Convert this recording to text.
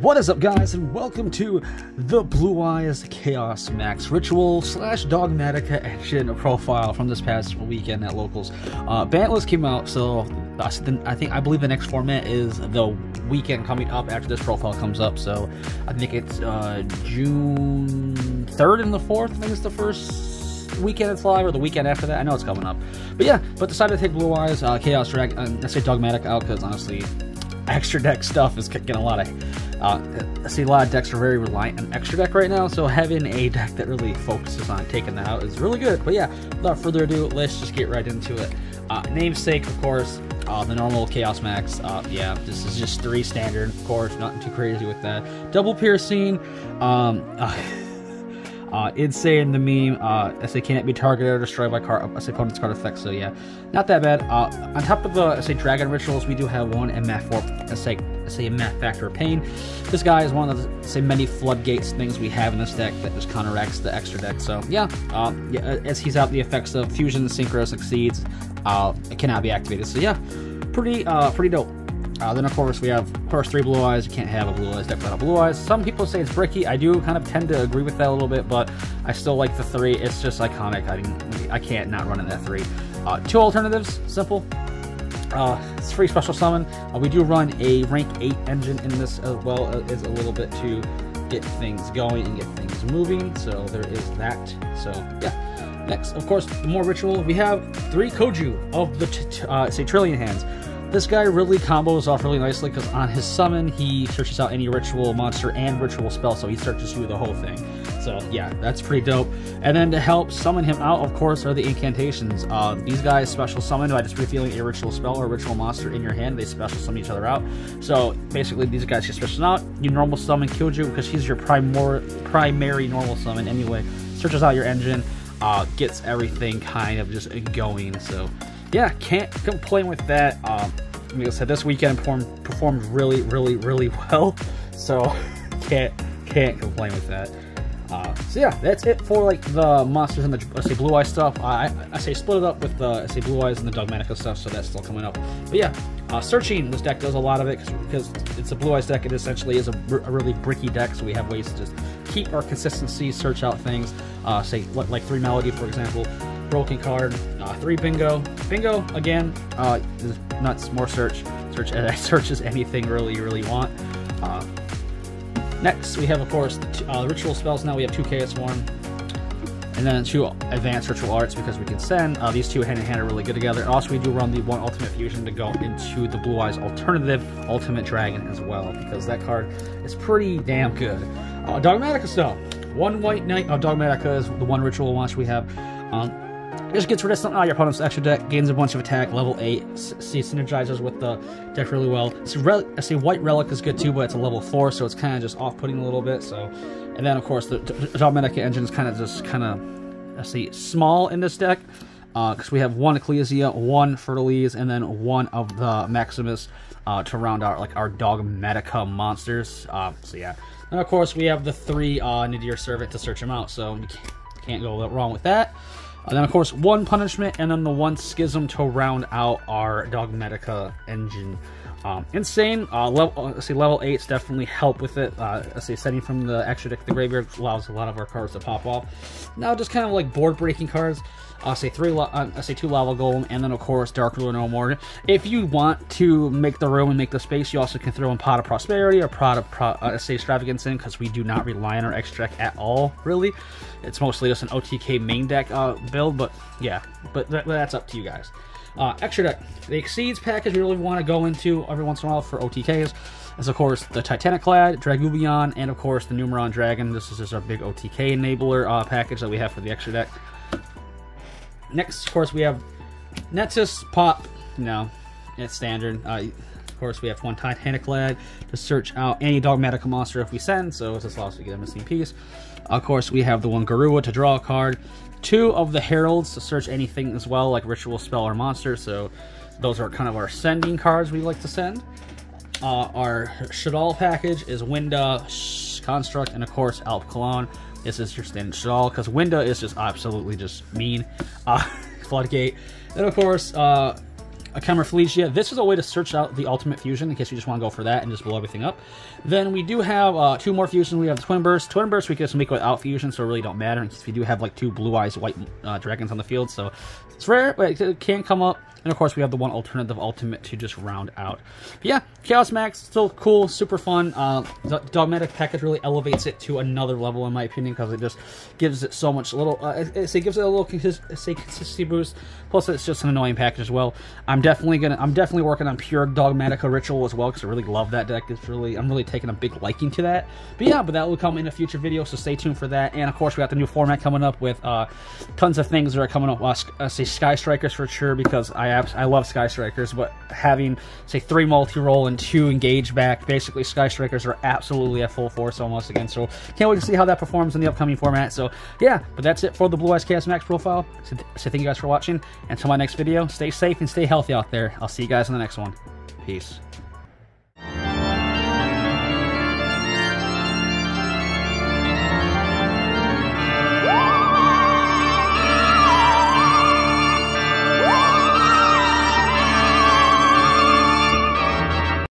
What is up guys and welcome to the Blue Eyes Chaos Max Ritual slash Dogmatika engine profile from this past weekend at Locals. Uh, banlist came out so I think I believe the next format is the weekend coming up after this profile comes up so I think it's uh, June 3rd and the 4th I think it's the first weekend it's live or the weekend after that I know it's coming up but yeah but decided to take Blue Eyes uh, Chaos Drag uh, let's say Dogmatic out because honestly extra deck stuff is getting a lot of. Uh, I see a lot of decks are very reliant on extra deck right now, so having a deck that really focuses on taking that out is really good. But yeah, without further ado, let's just get right into it. Uh, namesake, of course, uh, the normal Chaos Max. Uh, yeah, this is just three standard, of course, nothing too crazy with that. Double piercing. Um, Uh, the meme. Uh, SA can't be targeted or destroyed by card, SA opponent's card effects. So yeah, not that bad. Uh, on top of the SA Dragon rituals, we do have one in Math for SA say a Math Factor of Pain. This guy is one of the say many floodgates things we have in this deck that just counteracts the extra deck. So yeah, uh, yeah as he's out, the effects of Fusion, Synchro, Succeeds, uh, it cannot be activated. So yeah, pretty uh, pretty dope. Uh, then, of course, we have, course, three blue eyes. You can't have a blue eyes deck without a blue eyes. Some people say it's bricky. I do kind of tend to agree with that a little bit, but I still like the three. It's just iconic. I I can't not run in that three. Uh, two alternatives, simple. Uh, it's free special summon. Uh, we do run a rank 8 engine in this as well as a little bit to get things going and get things moving. So there is that. So yeah. Next, of course, more ritual. We have three Koju of the uh, say Trillion hands. This guy really combos off really nicely because on his summon, he searches out any ritual monster and ritual spell, so he searches through the whole thing. So yeah, that's pretty dope. And then to help summon him out, of course, are the Impcantations. Uh, these guys special summon by just revealing a ritual spell or ritual monster in your hand. They special summon each other out. So basically, these guys get special out. You normal summon Kyoju because he's your primor primary normal summon anyway. Searches out your engine, uh, gets everything kind of just going. So yeah, can't complain with that. Um, like I said, this weekend performed, performed really, really, really well. So can't can't complain with that. Uh, so yeah, that's it for like the monsters and the I say blue eye stuff. I, I say split it up with the I say blue eyes and the Dogmatika stuff, so that's still coming up. But yeah, uh, searching this deck does a lot of it because it's a blue eyes deck. It essentially is a, a, really bricky deck, so we have ways to just keep our consistency, search out things. Uh, say like three melody, for example broken card. Uh, three bingo. Bingo again. Uh, nuts. More search. Search. Uh, searches anything really you really want. Uh, next we have of course the uh, ritual spells. Now we have two Chaos Form, and then two advanced ritual arts because we can send uh, these two hand in hand are really good together. Also we do run the one ultimate fusion to go into the blue eyes alternative ultimate dragon as well because that card is pretty damn good. Uh, Dogmatika stuff. One white knight of Dogmatika is the one ritual monster we have. Um, just gets rid of something out of your opponent's extra deck, gains a bunch of attack, level 8, see synergizes with the deck really well. I see White Relic is good too, but it's a level 4, so it's kind of just off-putting a little bit, so... And then, of course, the, the engine is kind of just kind of, I see, small in this deck, because uh, we have one Ecclesia, one Fleurdelis, and then one of the Maximus uh, to round out, like, our Dogmatika monsters. Uh, so, yeah. And, of course, we have the three uh, Nadir Servant to search them out, so you can't go wrong with that. And then, of course, one punishment, and then the one schism to round out our Dogmatika engine. Um, insane. Uh, level, uh, let's see, level 8s definitely help with it. Uh, let's see, setting from the extra deck the graveyard allows a lot of our cards to pop off. Now, just kind of like board breaking cards. I'll say three, uh, I'll say two lava golem, and then of course Dark Ruler no more. If you want to make the room and make the space, you also can throw in Pot of Prosperity or Pot of Pro, uh, say Extravagance in because we do not rely on our extract at all, really. It's mostly just an OTK main deck uh, build, but yeah, but th that's up to you guys. Uh, extra deck. The Exceeds package we really want to go into every once in a while for OTKs is, of course, the Titanic Clad, Draglubion, and, of course, the Numeron Dragon. This is just our big OTK enabler uh, package that we have for the extra deck. Next, of course, we have Nexus Pop. No, it's standard. Uh, course, we have one Titaniklad to search out any dogmatic monster if we send, so this allows us to get a missing piece. Of course, we have the one Garura to draw a card. Two of the Heralds to search anything as well, like Ritual Spell or Monster, so those are kind of our sending cards we like to send. Uh, our Shaddoll package is Winda, Construct, and of course Apkallone. This is your standard Shaddoll, because Winda is just absolutely just mean. Uh, Floodgate. And of course, uh, a Camouflagia. This is a way to search out the Ultimate Fusion in case you just want to go for that and just blow everything up. Then we do have uh, two more fusions. We have the Twin Burst. Twin Burst we can just make without fusion, so it really don't matter if you do have like two Blue Eyes White uh, Dragons on the field. So it's rare, but it can come up. And of course, we have the one alternative ultimate to just round out. But yeah, Chaos Max, still cool, super fun. Uh, the Dogmatic package really elevates it to another level, in my opinion, because it just gives it so much little, uh, it, it, gives it a little say consistency boost. Plus, it's just an annoying package as well. I'm definitely gonna, I'm definitely working on pure Dogmatika Ritual as well, because I really love that deck. It's really, I'm really taking a big liking to that. But yeah, but that will come in a future video, so stay tuned for that. And of course, we got the new format coming up with uh, tons of things that are coming up. Uh, say Sky Strikers for sure, because I I love Sky Strikers, but having say three multi-roll and two engage back, basically Sky Strikers are absolutely at full force almost again. So can't wait to see how that performs in the upcoming format. So yeah, but that's it for the Blue Eyes Chaos Max profile. So, so thank you guys for watching. Until my next video, stay safe and stay healthy out there. I'll see you guys in the next one. Peace.